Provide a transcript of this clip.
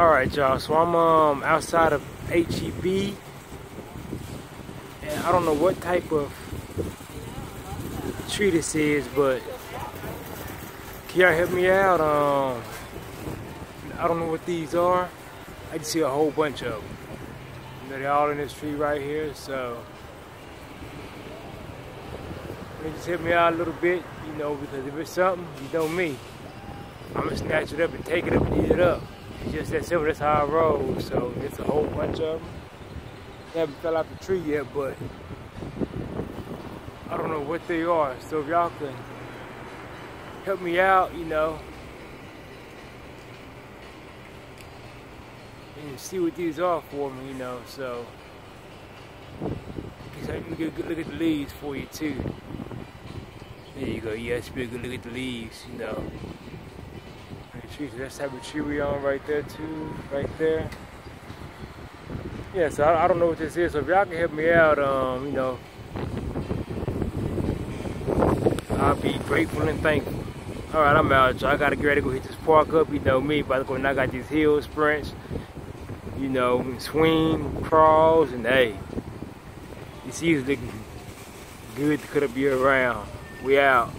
Alright y'all, so I'm um outside of HEB and I don't know what type of tree this is, but can y'all help me out? Um I don't know what these are. I just see a whole bunch of them. They're all in this tree right here, so you just help me out a little bit, you know, because if it's something, you know me. I'm gonna snatch it up and take it up and eat it up. It's just that simple, that's how I roll. So it's a whole bunch of them. They haven't fell out the tree yet, but I don't know what they are. So if y'all can help me out, you know, and see what these are for me, you know, so I can get a good look at the leaves for you too. There you go, yeah, it's pretty good look at the leaves, you know. Trees, that's type of tree we on right there too, right there. Yeah, so I, I don't know what this is, so if y'all can help me out, um, you know, I'll be grateful and thankful. All right, I'm out, y'all. I gotta get ready to go hit this park up. You know me, about to go knock out these hill sprints. You know, swing, crawls, and hey, it's usually good to could be around. We out.